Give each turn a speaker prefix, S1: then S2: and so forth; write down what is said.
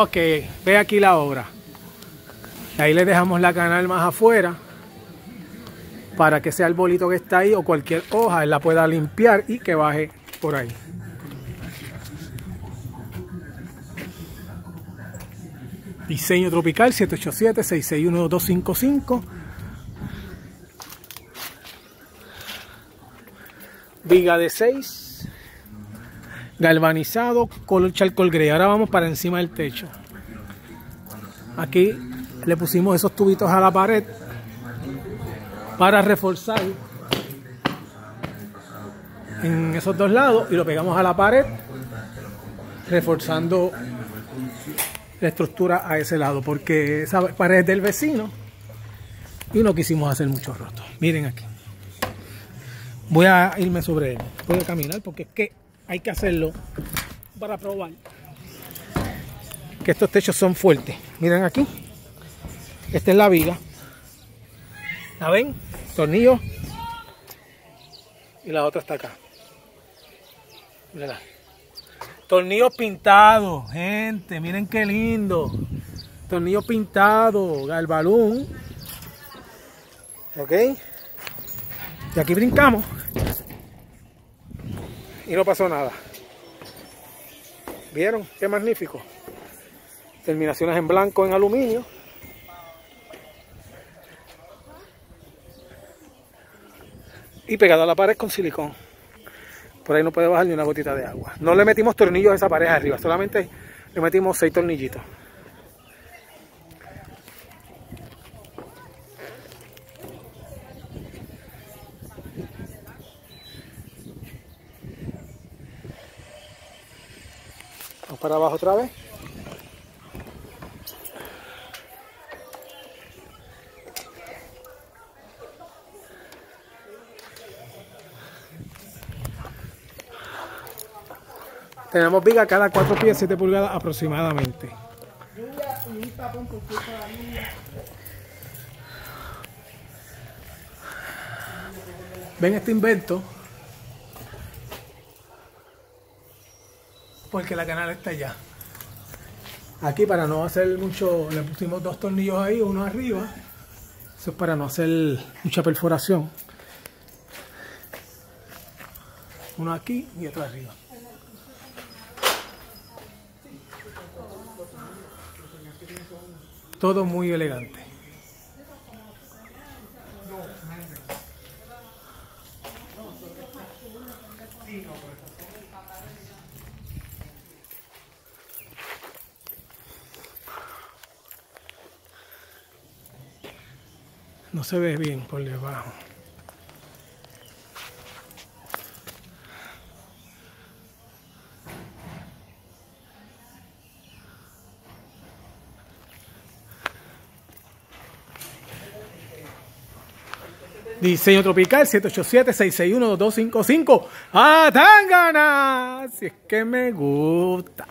S1: Ok, ve aquí la obra. Ahí le dejamos la canal más afuera para que ese arbolito que está ahí o cualquier hoja la pueda limpiar y que baje por ahí. Diseño tropical 787-661-255. Viga de 6. Galvanizado, color charcoal gray. Ahora vamos para encima del techo. Aquí le pusimos esos tubitos a la pared para reforzar en esos dos lados y lo pegamos a la pared reforzando la estructura a ese lado porque esa pared es del vecino y no quisimos hacer mucho roto miren aquí voy a irme sobre él voy a caminar porque es hay que hacerlo para probar que estos techos son fuertes miren aquí esta es la viga ¿la ven? tornillo y la otra está acá Mírala. Tornillos pintados, gente. Miren qué lindo. Tornillos pintados, galbalún. ¿Ok? Y aquí brincamos. Y no pasó nada. ¿Vieron? Qué magnífico. Terminaciones en blanco, en aluminio. Y pegado a la pared con silicón. Por ahí no puede bajar ni una gotita de agua. No le metimos tornillos a esa pared arriba, solamente le metimos seis tornillitos. Vamos para abajo otra vez. Tenemos viga cada 4 pies, 7 pulgadas aproximadamente. ¿Ven este invento? Porque la canal está allá. Aquí para no hacer mucho, le pusimos dos tornillos ahí, uno arriba. Eso es para no hacer mucha perforación. Uno aquí y otro arriba. Todo muy elegante. No se ve bien por debajo. Diseño tropical 787-661-2255. ¡Ah, tan ganas! Si es que me gusta.